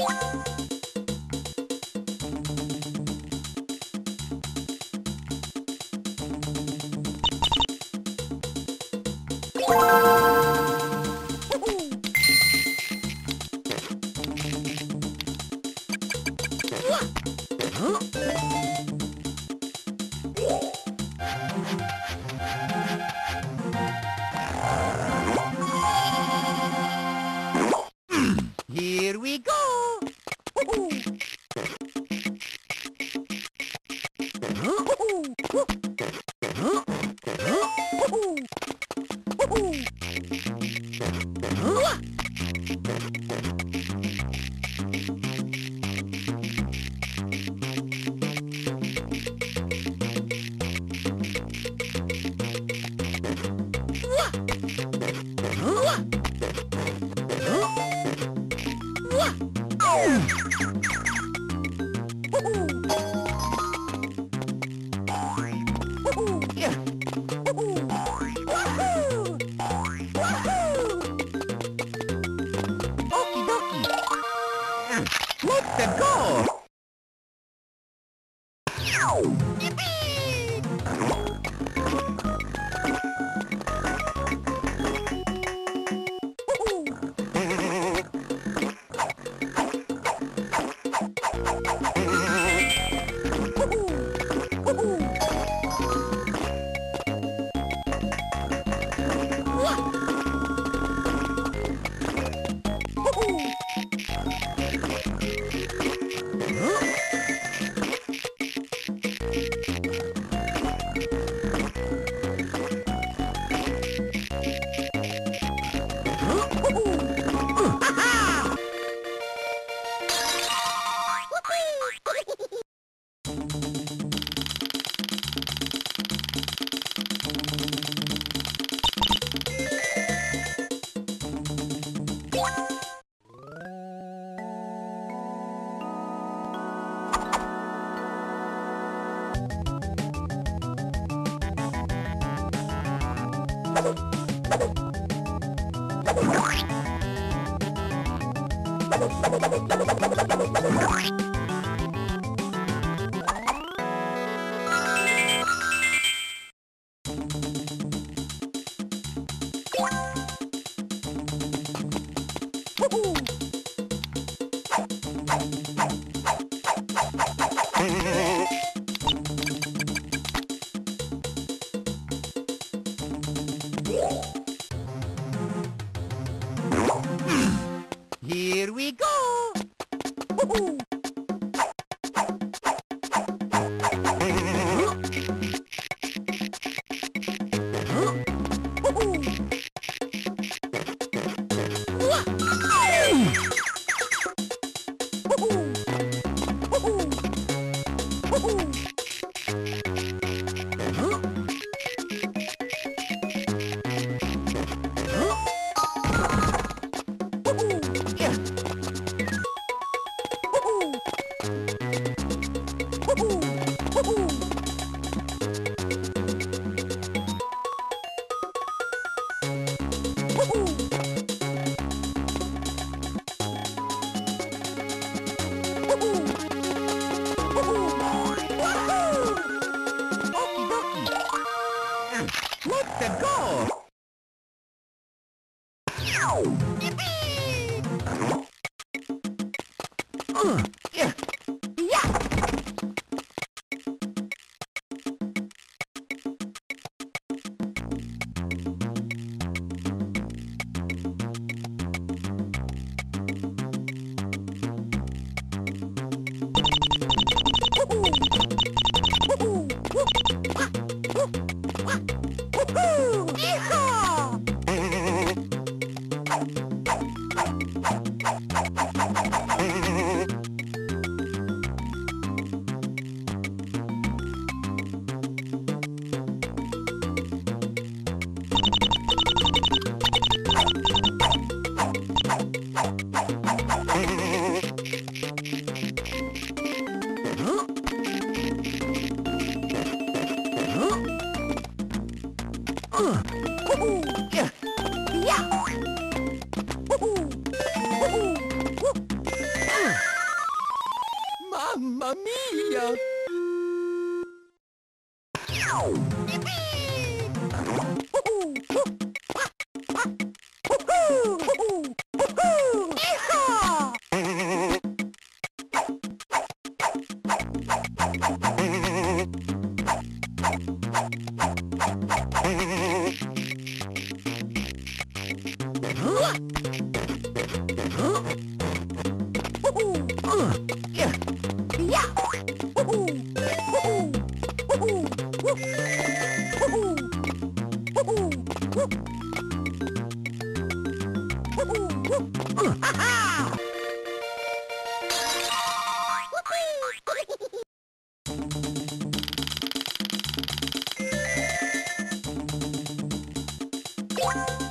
Here Let's go. Mamma mia! Here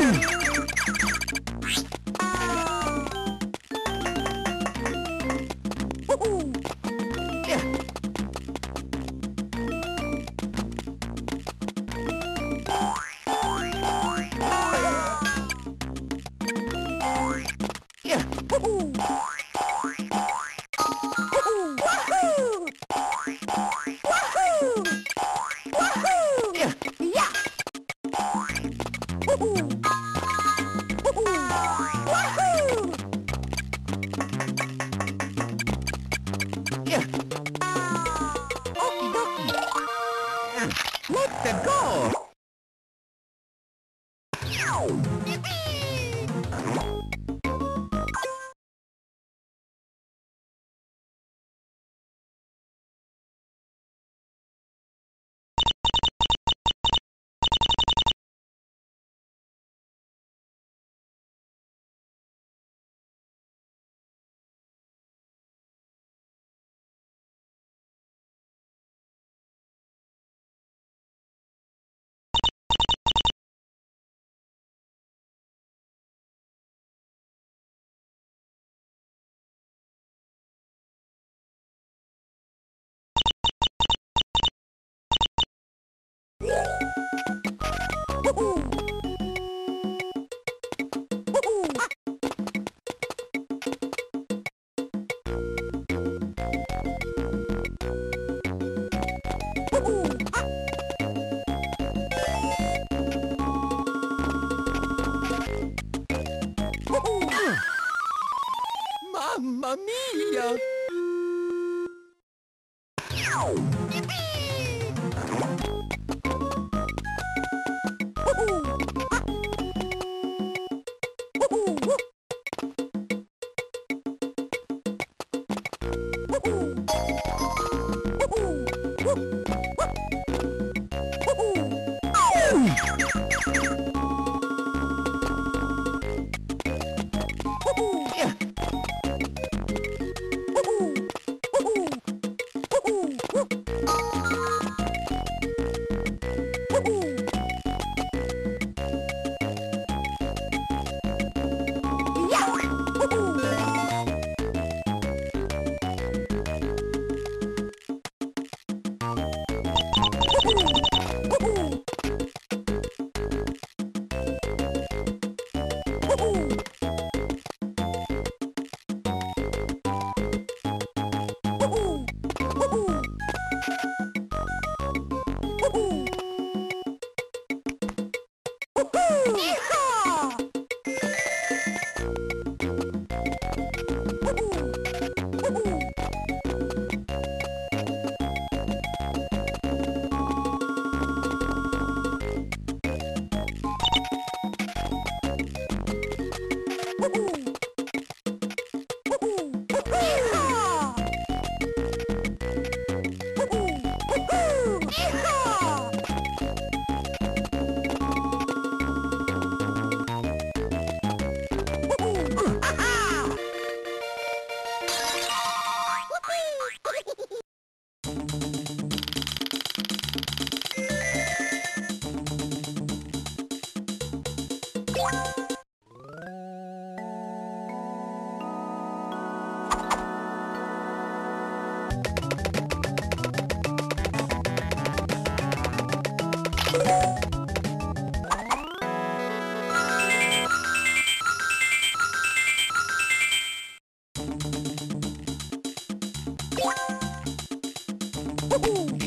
Yeah. Mamma Uhul.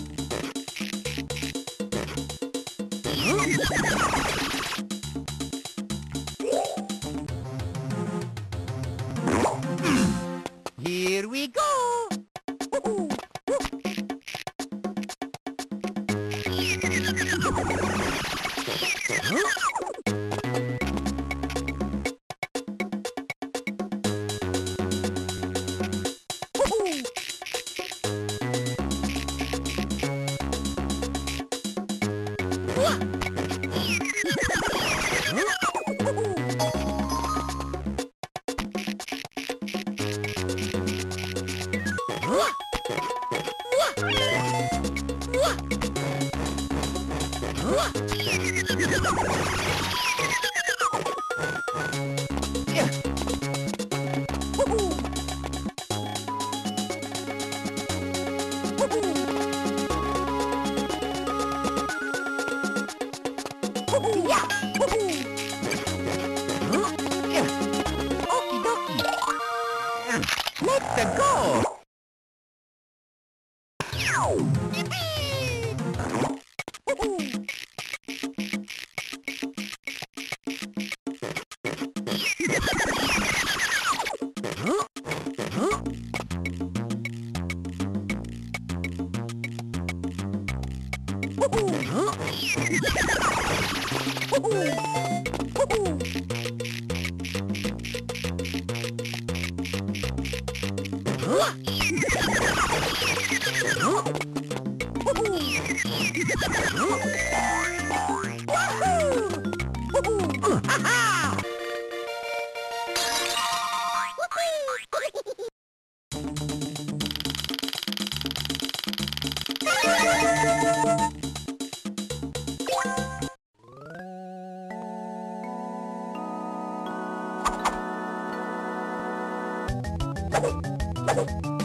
you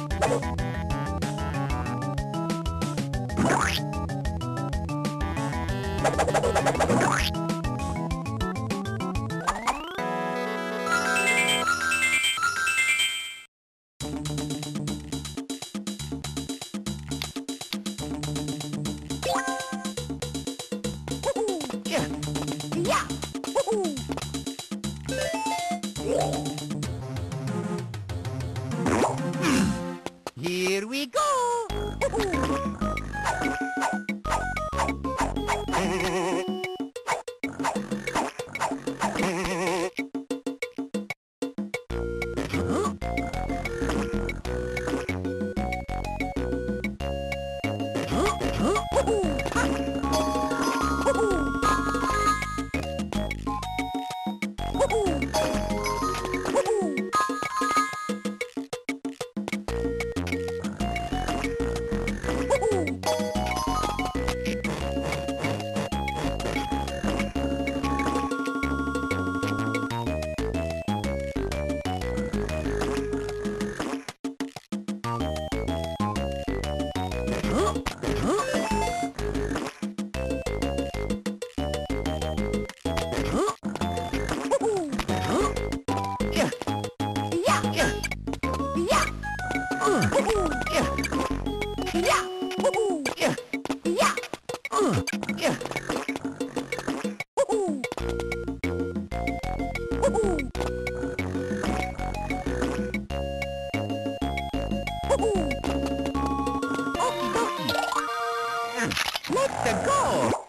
Let's go.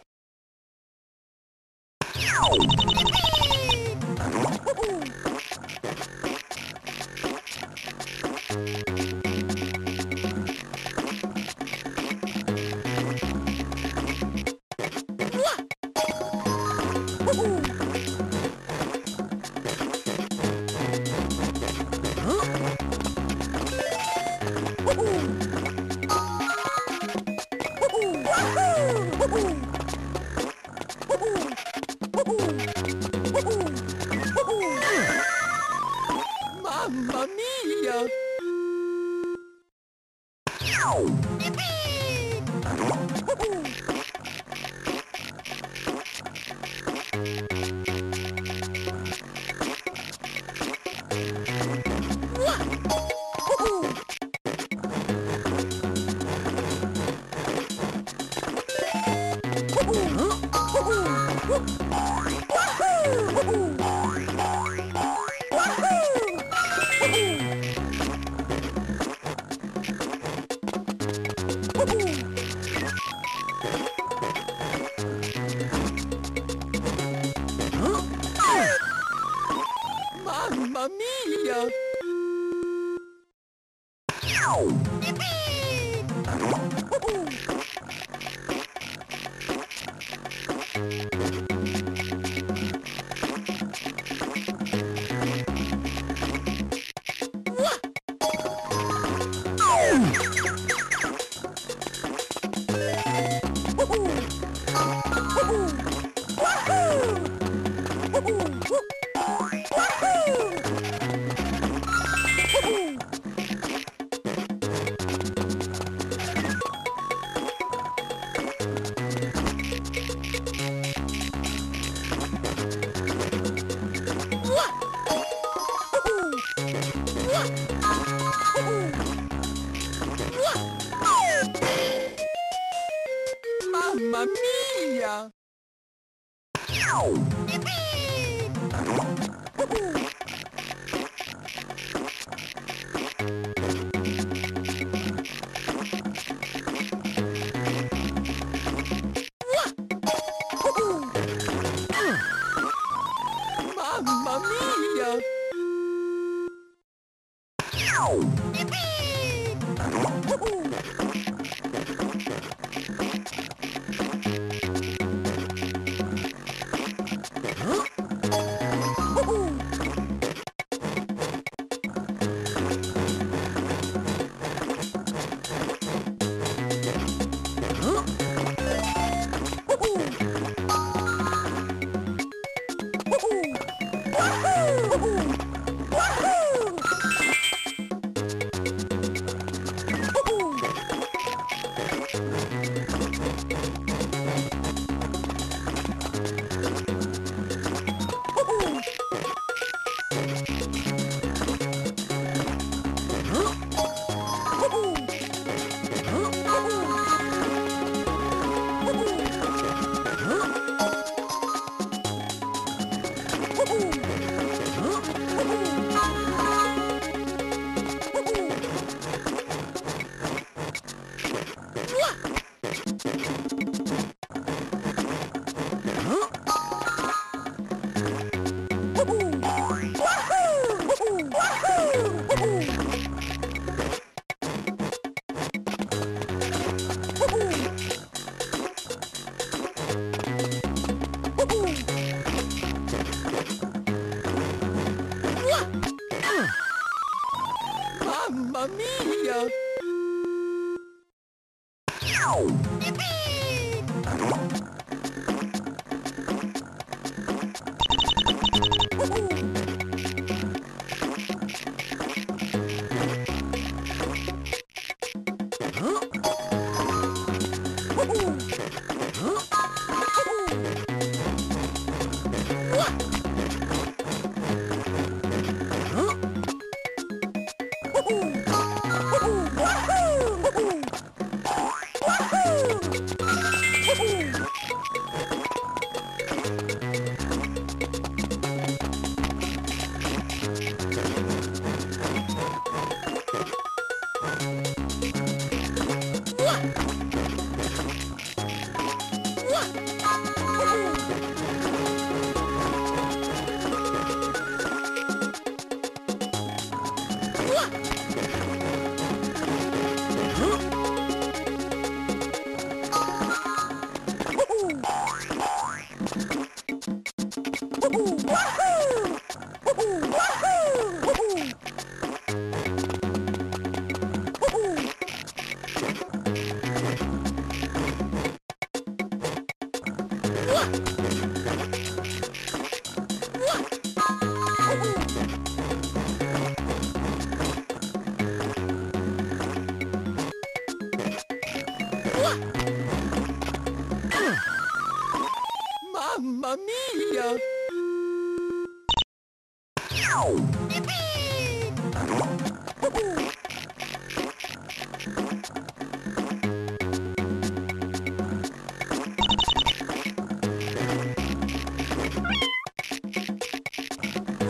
Mamma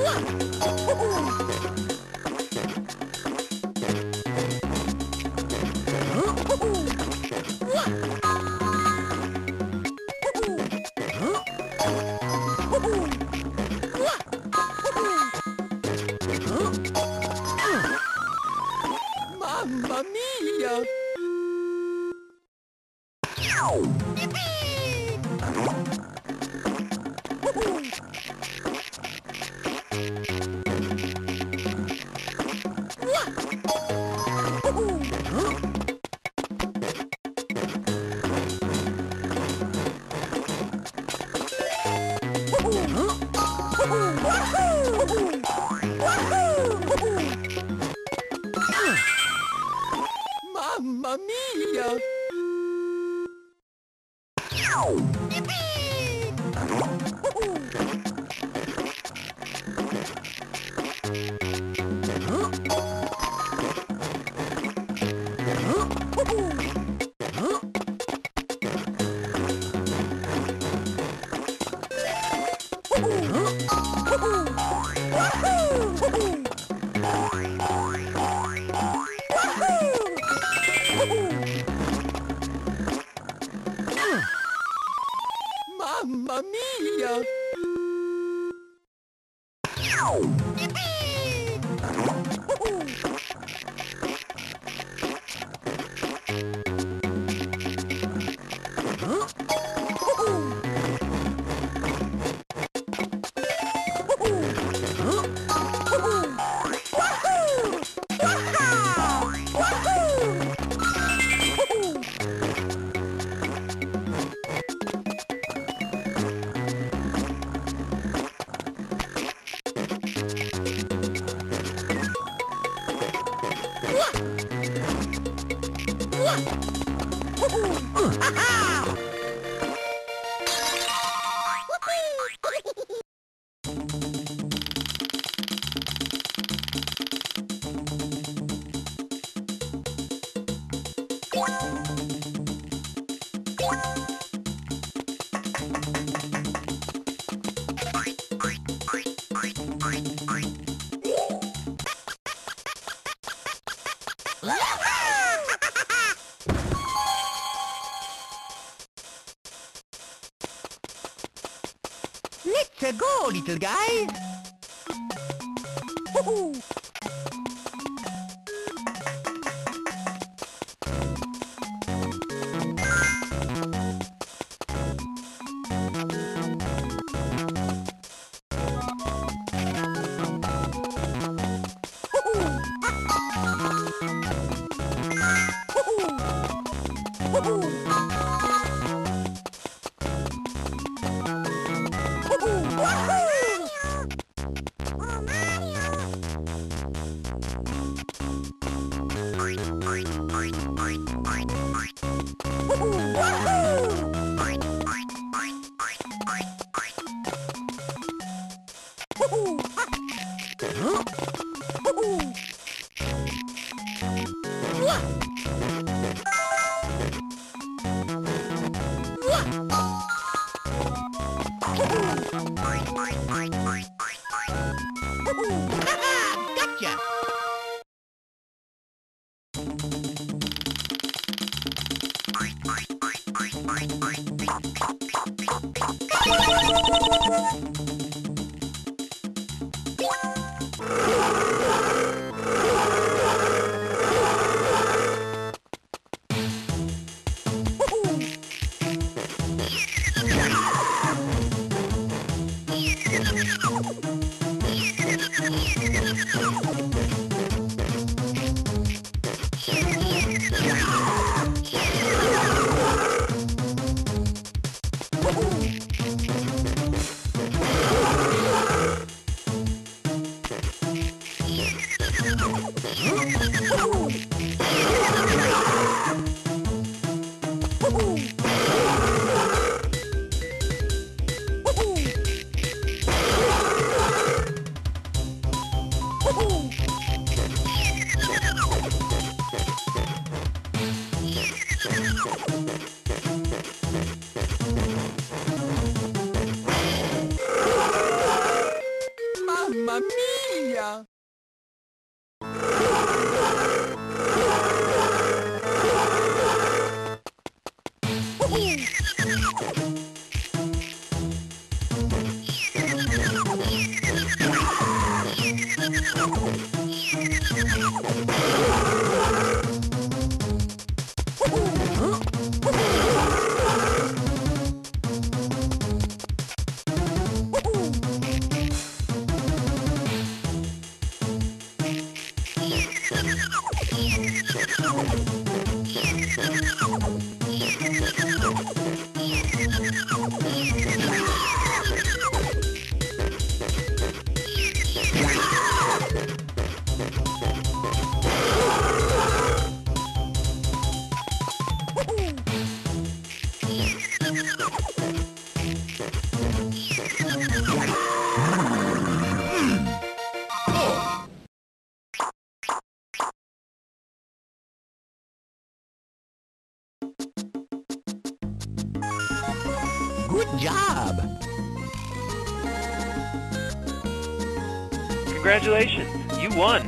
うわっ Let's Oh! Job! Congratulations, you won.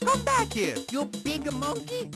Come back here, you big monkey!